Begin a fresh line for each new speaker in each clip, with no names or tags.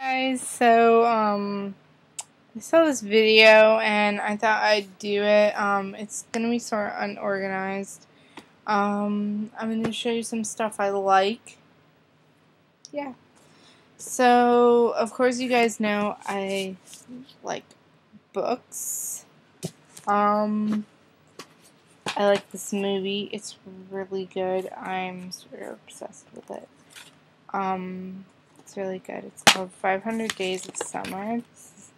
guys, so um I saw this video and I thought I'd do it. Um it's gonna be sort of unorganized. Um I'm gonna show you some stuff I like. Yeah. So of course you guys know I like books. Um I like this movie. It's really good. I'm sort of obsessed with it. Um it's really good. It's called 500 Days of Summer. This is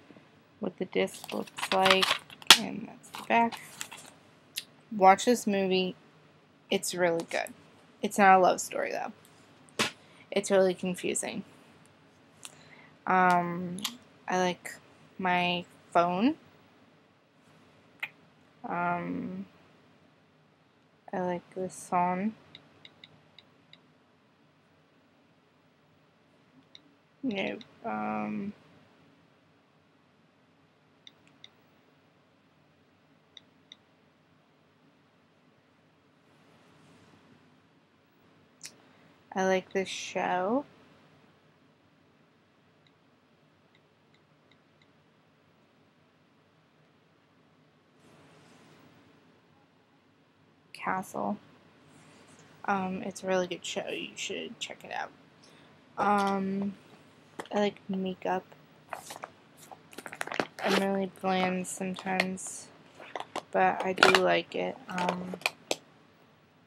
what the disc looks like, and that's the back. Watch this movie. It's really good. It's not a love story, though. It's really confusing. Um, I like my phone. Um, I like this song. No. Um. I like this show. Castle. Um, it's a really good show. You should check it out. Um, I like makeup. I'm really bland sometimes, but I do like it. Um,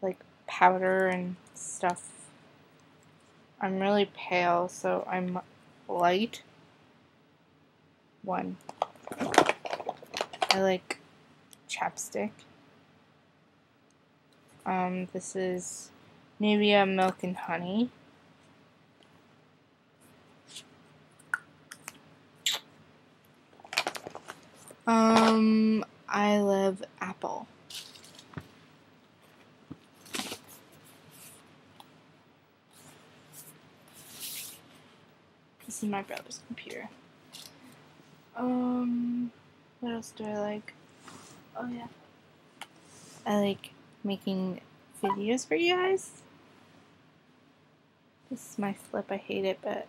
like powder and stuff. I'm really pale, so I'm light. One. I like chapstick. Um, this is Nivea Milk and Honey. Um, I love Apple. This is my brother's computer. Um, what else do I like? Oh yeah. I like making videos for you guys. This is my flip. I hate it, but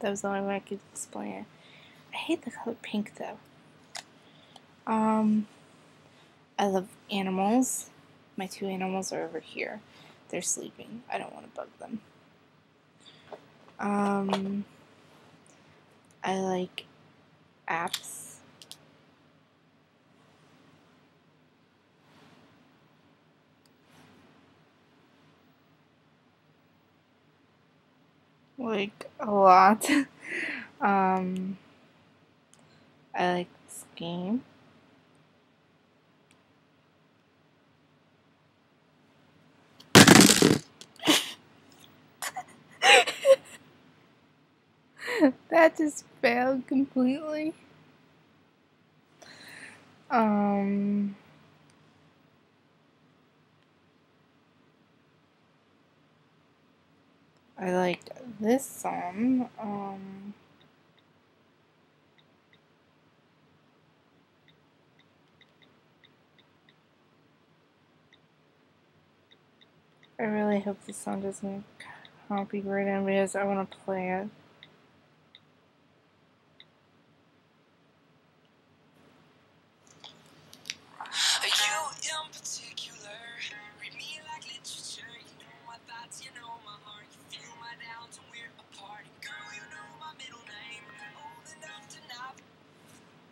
that was the only way I could explain it. I hate the color pink though. Um, I love animals. My two animals are over here. They're sleeping. I don't want to bug them. Um, I like apps. Like a lot. um, I like this game. That just failed completely. Um. I liked this song. Um. I really hope this song doesn't copyright because I want to play it.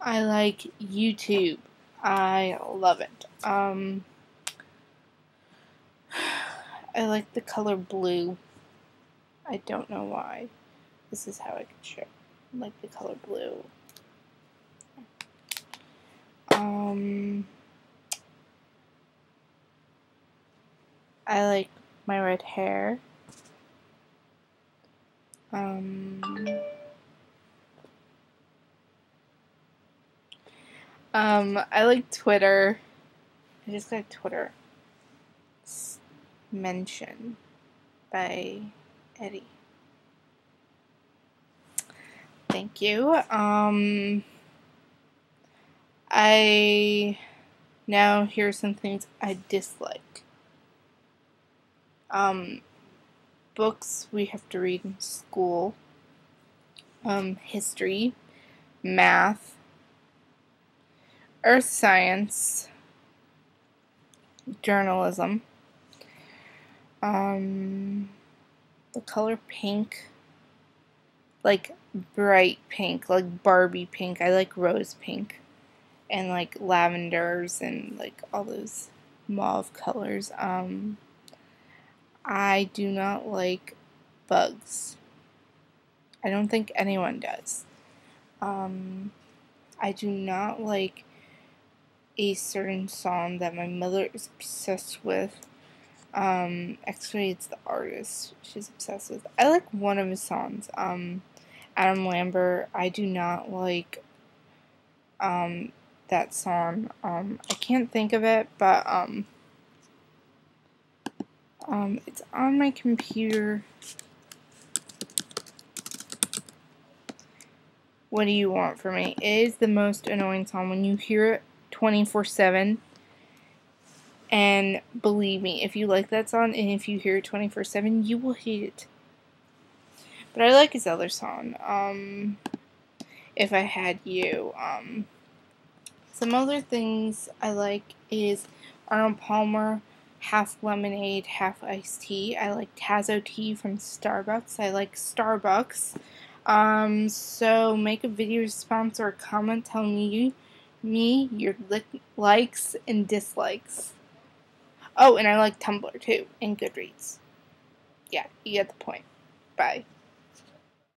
I like YouTube. I love it. Um, I like the color blue. I don't know why. This is how I can show. I like the color blue. Um, I like my red hair. Um, Um, I like Twitter. I just got Twitter. Mention by Eddie. Thank you. Um, I now here are some things I dislike. Um, books we have to read in school. um, history, math, earth science, journalism, um, the color pink, like bright pink, like Barbie pink. I like rose pink and like lavenders and like all those mauve colors. Um, I do not like bugs. I don't think anyone does. Um, I do not like a certain song that my mother is obsessed with. Um, actually, it's the artist she's obsessed with. I like one of his songs. Um, Adam Lambert. I do not like um, that song. Um, I can't think of it, but um, um, it's on my computer. What do you want from me? It is the most annoying song when you hear it 24 7. And believe me, if you like that song and if you hear it 24 7, you will hate it. But I like his other song. Um, if I had you. Um, some other things I like is Arnold Palmer, half lemonade, half iced tea. I like Tazo tea from Starbucks. I like Starbucks. Um, so make a video response or comment telling me, me your li- likes and dislikes. Oh, and I like Tumblr too, and Goodreads. Yeah, you get the point. Bye.